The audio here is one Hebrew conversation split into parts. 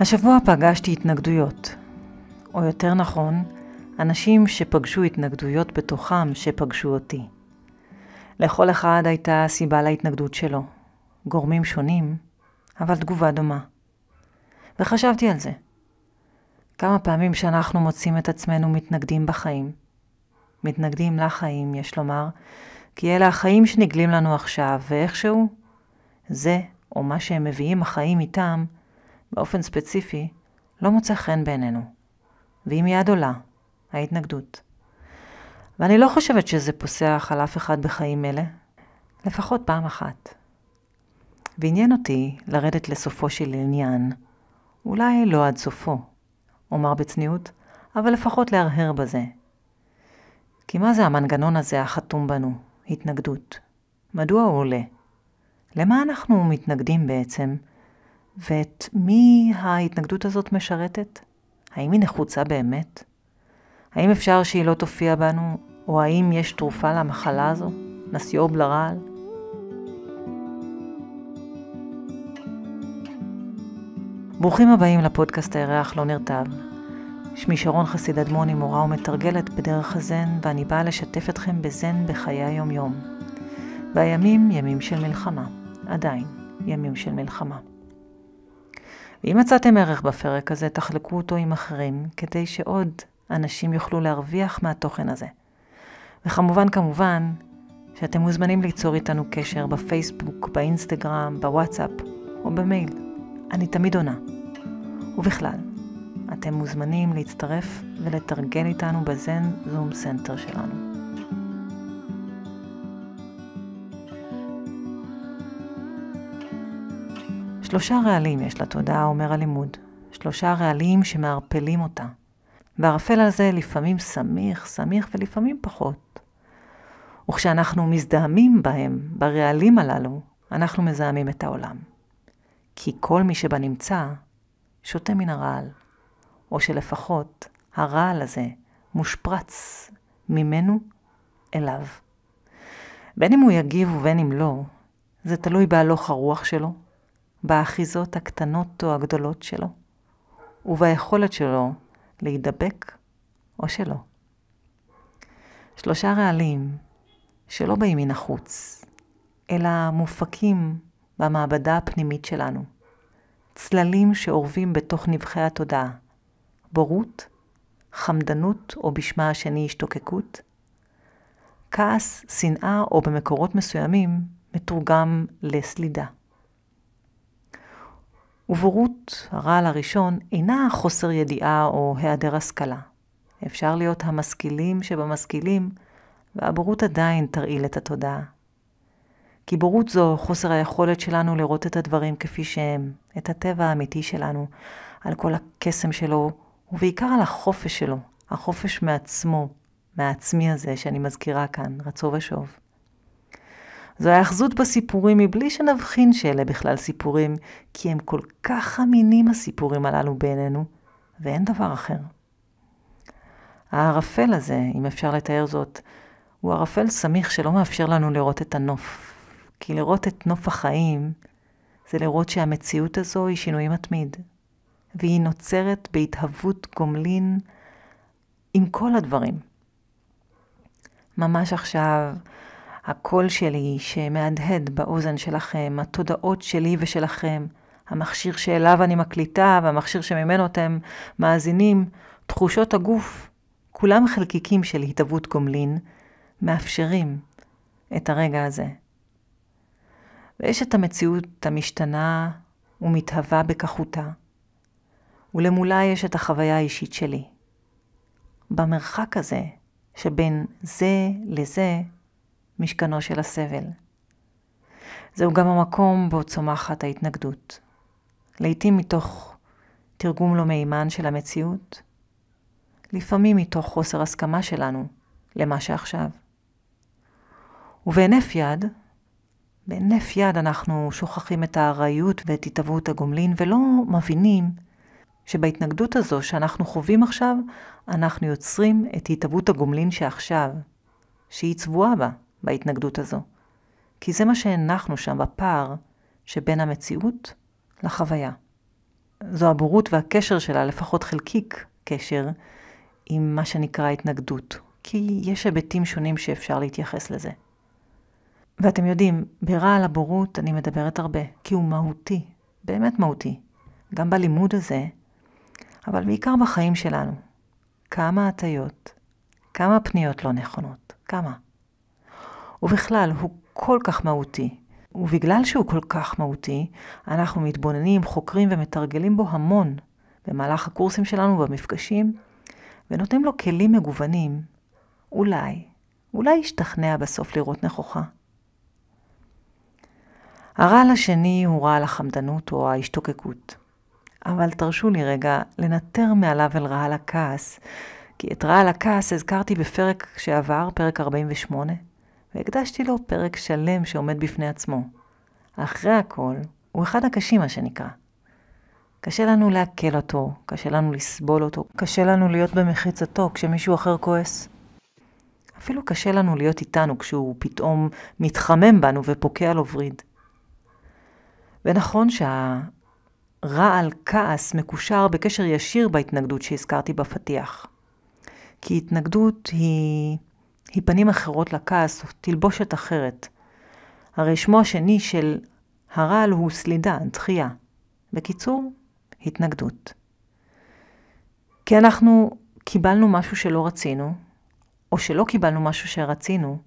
השבוע פגשתי התנגדויות, או יותר נכון, אנשים שפגשו התנגדויות בתוכם שפגשו אותי. לכל אחד הייתה סיבה להתנגדות שלו, גורמים שונים, אבל תגובה דומה. וחשבתי על זה. כמה פעמים שאנחנו מוצאים את עצמנו מתנגדים בחיים. מתנגדים לחיים, יש לומר, כי אלה החיים שנגלים לנו עכשיו, ואיכשהו, זה, או מה שהם מביאים החיים איתם, באופן ספציפי, לא מוצא חן בעינינו. והיא מיד עולה, ההתנגדות. ואני לא חושבת שזה פוסח על אף אחד בחיים אלה, לפחות פעם אחת. ועניין אותי לרדת לסופו של עניין, אולי לא עד סופו, אומר בצניעות, אבל לפחות להרהר בזה. כי מה זה המנגנון הזה החתום בנו, התנגדות? מדוע הוא עולה? למה אנחנו מתנגדים בעצם? ואת מי ההתנגדות הזאת משרתת? האם היא נחוצה באמת? האם אפשר שהיא לא תופיע בנו, או האם יש תרופה למחלה הזו? נסיוב לרעל? ברוכים הבאים לפודקאסט הירח לא נרטב. שמי שרון חסיד אדמוני, מורה ומתרגלת בדרך הזן, ואני באה לשתף אתכם בזן בחיי היום-יום. והימים ימים של מלחמה. עדיין, ימים של מלחמה. ואם מצאתם ערך בפרק הזה, תחלקו אותו עם אחרים, כדי שעוד אנשים יוכלו להרוויח מהתוכן הזה. וכמובן, כמובן, שאתם מוזמנים ליצור איתנו קשר בפייסבוק, באינסטגרם, בוואטסאפ או במייל. אני תמיד עונה. ובכלל, אתם מוזמנים להצטרף ולתרגל איתנו ב Zen Zoom Center שלנו. שלושה רעלים יש לתודעה, אומר הלימוד. שלושה רעלים שמערפלים אותה. והערפל הזה לפעמים סמיך, סמיך ולפעמים פחות. וכשאנחנו מזדהמים בהם, ברעלים הללו, אנחנו מזהמים את העולם. כי כל מי שבנמצא שותה מן הרעל, או שלפחות הרעל הזה מושפרץ ממנו אליו. בין אם הוא יגיב ובין אם לא, זה תלוי בהלוך הרוח שלו, באחיזות הקטנות או הגדולות שלו, וביכולת שלו להידבק או שלא. שלושה רעלים שלא באים מן החוץ, אלא מופקים במעבדה הפנימית שלנו. צללים שאורבים בתוך נבחי התודעה. בורות, חמדנות או בשמה השני השתוקקות, כעס, שנאה או במקורות מסוימים מתורגם לסלידה. ובורות, הרעל הראשון, אינה חוסר ידיעה או היעדר השכלה. אפשר להיות המשכילים שבמשכילים, והבורות עדיין תרעיל את התודעה. כי בורות זו חוסר היכולת שלנו לראות את הדברים כפי שהם, את הטבע האמיתי שלנו, על כל הקסם שלו, ובעיקר על החופש שלו, החופש מעצמו, מהעצמי הזה שאני מזכירה כאן, רצו ושוב. זו ההאחזות בסיפורים מבלי שנבחין שאלה בכלל סיפורים, כי הם כל כך אמינים הסיפורים הללו בעינינו, ואין דבר אחר. הערפל הזה, אם אפשר לתאר זאת, הוא ערפל סמיך שלא מאפשר לנו לראות את הנוף. כי לראות את נוף החיים זה לראות שהמציאות הזו היא שינוי מתמיד, והיא נוצרת בהתהוות גומלין עם כל הדברים. ממש עכשיו, הקול שלי שמהדהד באוזן שלכם, התודעות שלי ושלכם, המכשיר שאליו אני מקליטה והמכשיר שממנו אתם מאזינים, תחושות הגוף, כולם חלקיקים של התהוות גומלין, מאפשרים את הרגע הזה. ויש את המציאות המשתנה ומתהווה בכחותה, ולמולה יש את החוויה האישית שלי. במרחק הזה שבין זה לזה, משכנו של הסבל. זהו גם המקום בו צומחת ההתנגדות. לעתים מתוך תרגום לא מהימן של המציאות, לפעמים מתוך חוסר הסכמה שלנו למה שעכשיו. ובהינף יד, בהינף יד אנחנו שוכחים את הארעיות ואת התהוות הגומלין ולא מבינים שבהתנגדות הזו שאנחנו חווים עכשיו, אנחנו יוצרים את התהוות הגומלין שעכשיו, שהיא צבועה בה. בהתנגדות הזו. כי זה מה שהנחנו שם בפער שבין המציאות לחוויה. זו הבורות והקשר שלה, לפחות חלקיק קשר, עם מה שנקרא התנגדות. כי יש היבטים שונים שאפשר להתייחס לזה. ואתם יודעים, ברע על הבורות אני מדברת הרבה, כי הוא מהותי, באמת מהותי. גם בלימוד הזה, אבל בעיקר בחיים שלנו. כמה הטיות, כמה פניות לא נכונות, כמה. ובכלל, הוא כל כך מהותי. ובגלל שהוא כל כך מהותי, אנחנו מתבוננים, חוקרים ומתרגלים בו המון במהלך הקורסים שלנו במפגשים, ונותנים לו כלים מגוונים. אולי, אולי ישתכנע בסוף לראות נכוחה. הרעל השני הוא רעל החמדנות או ההשתוקקות. אבל תרשו לי רגע לנטר מעליו אל רעל הכעס, כי את רעל הכעס הזכרתי בפרק שעבר, פרק 48, והקדשתי לו פרק שלם שעומד בפני עצמו. אחרי הכל, הוא אחד הקשים, מה שנקרא. קשה לנו לעכל אותו, קשה לנו לסבול אותו, קשה לנו להיות במחיצתו כשמישהו אחר כועס. אפילו קשה לנו להיות איתנו כשהוא פתאום מתחמם בנו ופוקע לו וריד. ונכון שהרעל כעס מקושר בקשר ישיר בהתנגדות שהזכרתי בפתיח. כי התנגדות היא, היא פנים אחרות לכעס, תלבושת אחרת. הרי שמו השני של הרעל הוא סלידה, דחייה. בקיצור, התנגדות. כי אנחנו קיבלנו משהו שלא רצינו, או שלא קיבלנו משהו שרצינו,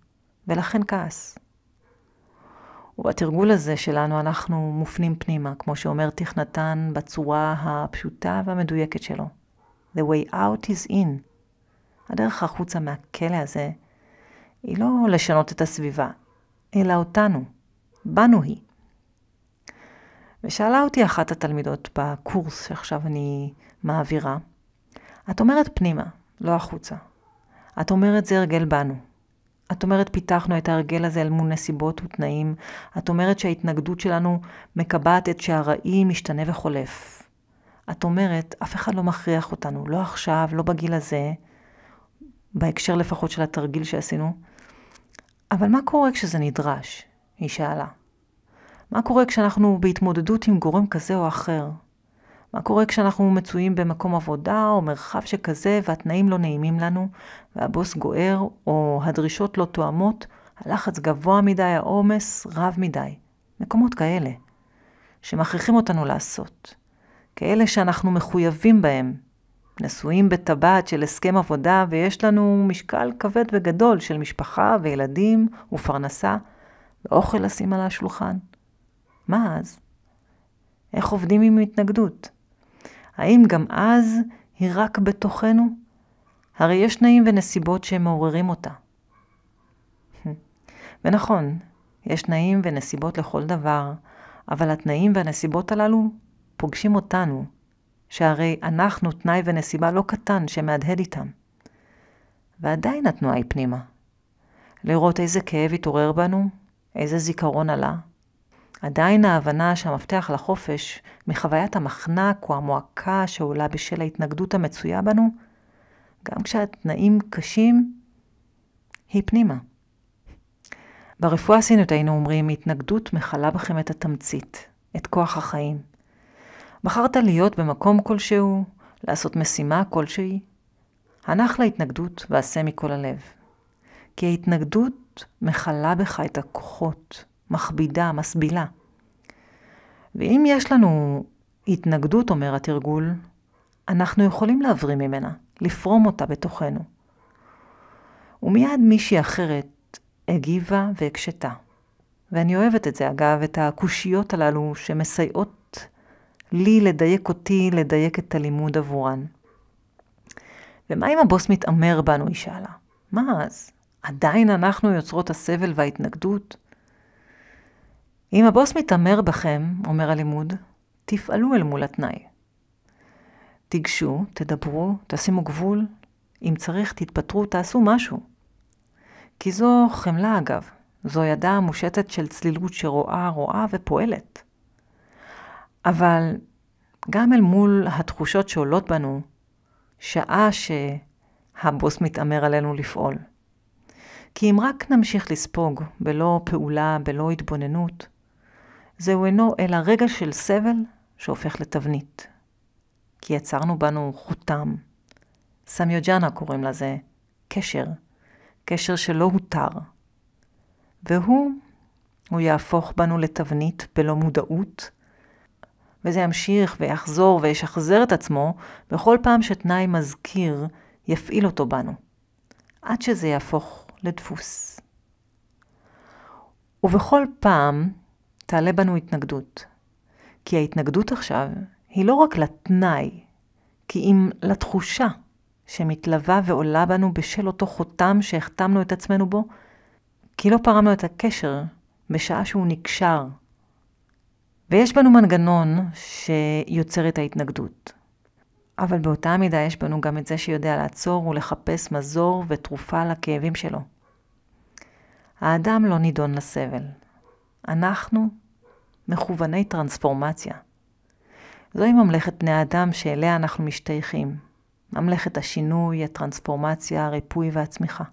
ולכן כעס. ובתרגול הזה שלנו אנחנו מופנים פנימה, כמו שאומר תכנתן בצורה הפשוטה והמדויקת שלו. The way out is in. הדרך החוצה מהכלא הזה היא לא לשנות את הסביבה, אלא אותנו, בנו היא. ושאלה אותי אחת התלמידות בקורס שעכשיו אני מעבירה, את אומרת פנימה, לא החוצה. את אומרת זה הרגל בנו. את אומרת פיתחנו את ההרגל הזה אל מול נסיבות ותנאים. את אומרת שההתנגדות שלנו מקבעת את שהרעי משתנה וחולף. את אומרת, אף אחד לא מכריח אותנו, לא עכשיו, לא בגיל הזה, בהקשר לפחות של התרגיל שעשינו. אבל מה קורה כשזה נדרש? היא שאלה. מה קורה כשאנחנו בהתמודדות עם גורם כזה או אחר? מה קורה כשאנחנו מצויים במקום עבודה או מרחב שכזה והתנאים לא נעימים לנו, והבוס גוער או הדרישות לא תואמות, הלחץ גבוה מדי, העומס רב מדי. מקומות כאלה, שמכריחים אותנו לעשות. כאלה שאנחנו מחויבים בהם. נשואים בטבעת של הסכם עבודה ויש לנו משקל כבד וגדול של משפחה וילדים ופרנסה ואוכל לשים על השולחן. מה אז? איך עובדים עם התנגדות? האם גם אז היא רק בתוכנו? הרי יש תנאים ונסיבות שמעוררים אותה. ונכון, יש תנאים ונסיבות לכל דבר, אבל התנאים והנסיבות הללו פוגשים אותנו, שהרי אנחנו תנאי ונסיבה לא קטן שמהדהד איתם. ועדיין התנועה היא פנימה. לראות איזה כאב התעורר בנו, איזה זיכרון עלה, עדיין ההבנה שהמפתח לחופש מחוויית המחנק או המועקה שעולה בשל ההתנגדות המצויה בנו, גם כשהתנאים קשים, היא פנימה. ברפואה הסינית היינו אומרים, התנגדות מכלה בכם את התמצית, את כוח החיים. בחרת להיות במקום כלשהו, לעשות משימה כלשהי, הנח להתנגדות ועשה מכל הלב. כי ההתנגדות מכלה בך את הכוחות, מכבידה, מסבילה. ואם יש לנו התנגדות, אומר התרגול, אנחנו יכולים להבריא ממנה, לפרום אותה בתוכנו. ומיד מישהי אחרת הגיבה והקשתה. ואני אוהבת את זה, אגב, את הקושיות הללו שמסייעות לי לדייק אותי, לדייק את הלימוד עבורן. ומה אם הבוס מתעמר בנו, היא שאלה. מה אז? עדיין אנחנו יוצרות הסבל וההתנגדות? אם הבוס מתעמר בכם, אומר הלימוד, תפעלו אל מול התנאי. תיגשו, תדברו, תשימו גבול. אם צריך, תתפטרו, תעשו משהו. כי זו חמלה אגב, זו ידה מושטת של צלילות שרואה, רואה ופועלת. אבל גם אל מול התחושות שעולות בנו, שעה שהבוס מתעמר עלינו לפעול. כי אם רק נמשיך לספוג בלא פעולה, בלא התבוננות, זהו אינו אלא רגע של סבל שהופך לתבנית, כי יצרנו בנו חותם. סמיוג'אנה קוראים לזה קשר, קשר שלא הותר. והוא, הוא יהפוך בנו לתבנית בלא מודעות, וזה ימשיך ויחזור וישחזר את עצמו בכל פעם שתנאי מזכיר יפעיל אותו בנו, עד שזה יהפוך לדפוס. ובכל פעם תעלה בנו התנגדות, כי ההתנגדות עכשיו היא לא רק לתנאי, כי אם לתחושה שמתלווה ועולה בנו בשל אותו חותם שהחתמנו את עצמנו בו, כי לא פרמנו את הקשר בשעה שהוא נקשר. ויש בנו מנגנון שיוצר את ההתנגדות. אבל באותה מידה יש בנו גם את זה שיודע לעצור ולחפש מזור ותרופה לכאבים שלו. האדם לא נידון לסבל. אנחנו מכווני טרנספורמציה. זוהי ממלכת בני האדם שאליה אנחנו משתייכים. ממלכת השינוי, הטרנספורמציה, הריפוי והצמיחה.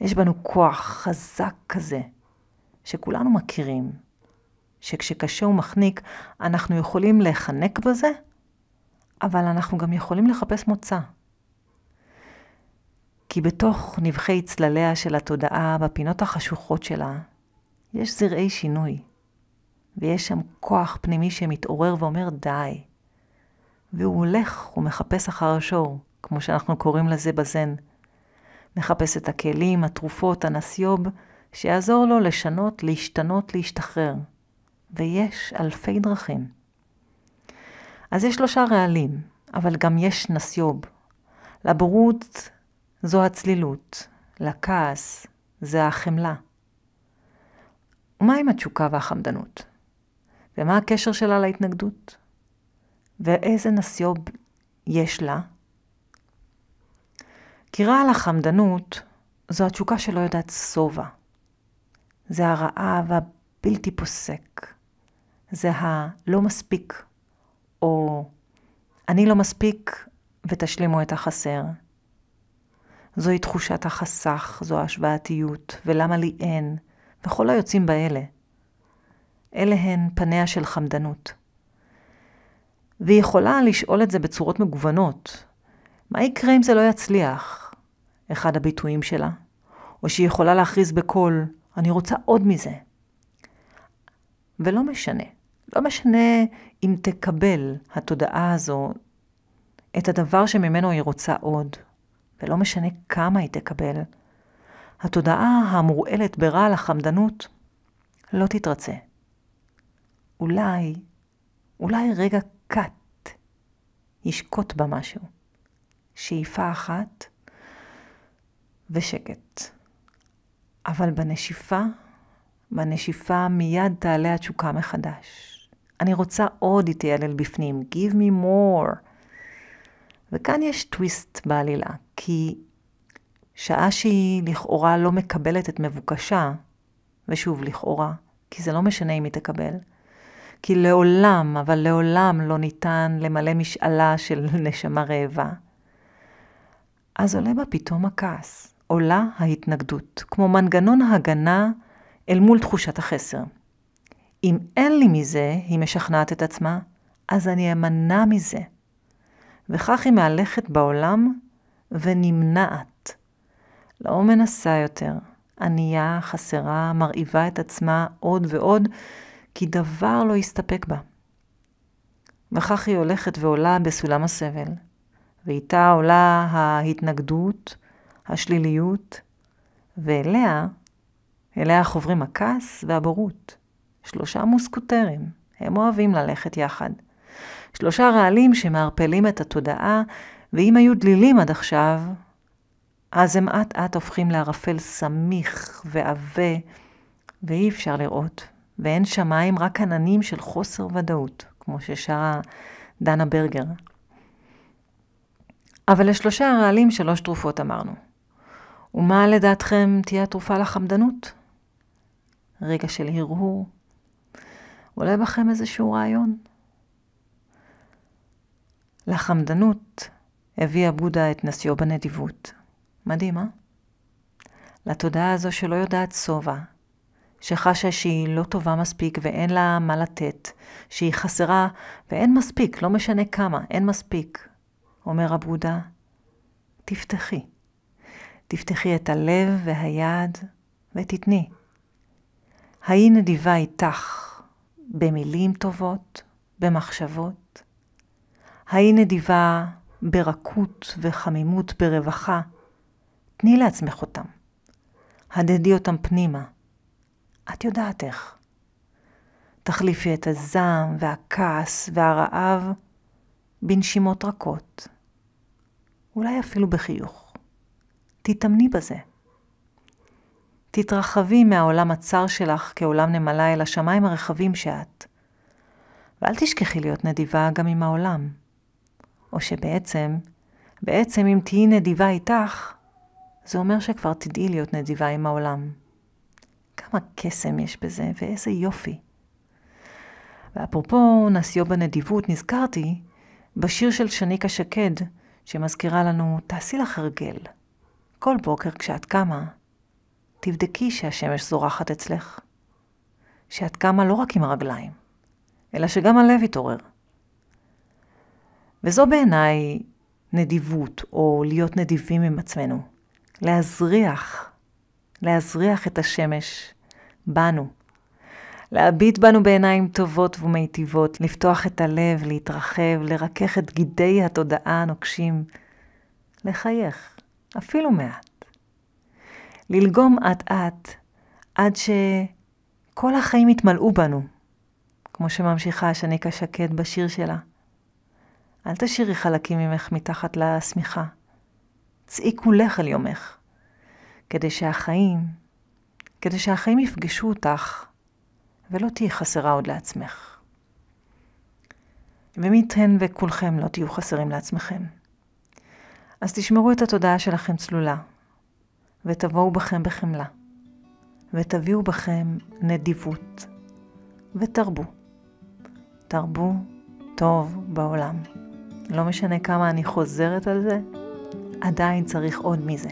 יש בנו כוח חזק כזה, שכולנו מכירים, שכשקשה ומחניק, אנחנו יכולים להיחנק בזה, אבל אנחנו גם יכולים לחפש מוצא. כי בתוך נבחי צלליה של התודעה, בפינות החשוכות שלה, יש זרעי שינוי, ויש שם כוח פנימי שמתעורר ואומר די. והוא הולך ומחפש אחר השור, כמו שאנחנו קוראים לזה בזן. מחפש את הכלים, התרופות, הנסיוב, שיעזור לו לשנות, להשתנות, להשתחרר. ויש אלפי דרכים. אז יש שלושה רעלים, אבל גם יש נסיוב. לבורות זו הצלילות, לכעס זה החמלה. ומה עם התשוקה והחמדנות? ומה הקשר שלה להתנגדות? ואיזה נסיוב יש לה? כי רעל החמדנות זו התשוקה שלא יודעת שובע. זה הרעב הבלתי פוסק. זה הלא מספיק, או אני לא מספיק ותשלימו את החסר. זוהי תחושת החסך, זו ההשוואתיות, ולמה לי אין, וכל היוצאים באלה. אלה הן פניה של חמדנות. והיא יכולה לשאול את זה בצורות מגוונות. מה יקרה אם זה לא יצליח? אחד הביטויים שלה. או שהיא יכולה להכריז בקול, אני רוצה עוד מזה. ולא משנה. לא משנה אם תקבל התודעה הזו את הדבר שממנו היא רוצה עוד, ולא משנה כמה היא תקבל. התודעה המורעלת ברעל החמדנות לא תתרצה. אולי, אולי רגע קט ישקוט בה משהו. שאיפה אחת ושקט. אבל בנשיפה, בנשיפה מיד תעלה התשוקה מחדש. אני רוצה עוד, היא תיילל בפנים. Give me more. וכאן יש טוויסט בעלילה, כי שעה שהיא לכאורה לא מקבלת את מבוקשה, ושוב, לכאורה, כי זה לא משנה אם היא תקבל, כי לעולם, אבל לעולם לא ניתן למלא משאלה של נשמה רעבה. אז עולה בה פתאום הכעס, עולה ההתנגדות, כמו מנגנון הגנה אל מול תחושת החסר. אם אין לי מזה, היא משכנעת את עצמה, אז אני אמנע מזה. וכך היא מהלכת בעולם ונמנעת. לא מנסה יותר, ענייה, חסרה, מרעיבה את עצמה עוד ועוד, כי דבר לא יסתפק בה. וכך היא הולכת ועולה בסולם הסבל, ואיתה עולה ההתנגדות, השליליות, ואליה, אליה חוברים הכעס והבורות. שלושה מוסקוטרים, הם אוהבים ללכת יחד. שלושה רעלים שמערפלים את התודעה, ואם היו דלילים עד עכשיו, אז הם אט אט הופכים לערפל סמיך ועבה, ואי אפשר לראות, ואין שמיים, רק עננים של חוסר ודאות, כמו ששרה דנה ברגר. אבל לשלושה הרעלים שלוש תרופות אמרנו. ומה לדעתכם תהיה התרופה לחמדנות? רגע של הרהור, עולה בכם איזשהו רעיון? לחמדנות הביא הבודה את נסיו בנדיבות. מדהים, אה? לתודעה הזו שלא יודעת שובע, שחשה שהיא לא טובה מספיק ואין לה מה לתת, שהיא חסרה ואין מספיק, לא משנה כמה, אין מספיק. אומר הבודה, תפתחי. תפתחי את הלב והיד ותתני. היי נדיבה איתך במילים טובות, במחשבות. היי נדיבה ברכות וחמימות ברווחה. תני לעצמך אותם. הדדי אותם פנימה. את יודעת איך. תחליפי את הזעם והכעס והרעב בנשימות רכות. אולי אפילו בחיוך. תתאמני בזה. תתרחבי מהעולם הצר שלך כעולם נמלה אל השמיים הרחבים שאת. ואל תשכחי להיות נדיבה גם עם העולם. או שבעצם, בעצם אם תהיי נדיבה איתך, זה אומר שכבר תדעי להיות נדיבה עם העולם. כמה קסם יש בזה, ואיזה יופי. ואפרופו נסיו בנדיבות, נזכרתי בשיר של שניקה שקד, שמזכירה לנו, תעשי לך הרגל. כל בוקר כשאת קמה, תבדקי שהשמש זורחת אצלך. שאת קמה לא רק עם הרגליים, אלא שגם הלב יתעורר. וזו בעיניי נדיבות, או להיות נדיבים עם עצמנו. להזריח, להזריח את השמש בנו. להביט בנו בעיניים טובות ומיטיבות, לפתוח את הלב, להתרחב, לרכך את גידי התודעה הנוקשים, לחייך, אפילו מעט. ללגום אט-אט עד שכל החיים יתמלאו בנו, כמו שממשיכה שניקה שקד בשיר שלה. אל תשאירי חלקים ממך מתחת לשמיכה. צאי כולך על יומך, כדי שהחיים, כדי שהחיים יפגשו אותך ולא תהיי חסרה עוד לעצמך. ומי וכולכם לא תהיו חסרים לעצמכם. אז תשמרו את התודעה שלכם צלולה, ותבואו בכם בחמלה, ותביאו בכם נדיבות, ותרבו. תרבו טוב בעולם. לא משנה כמה אני חוזרת על זה, עדיין צריך עוד מזה.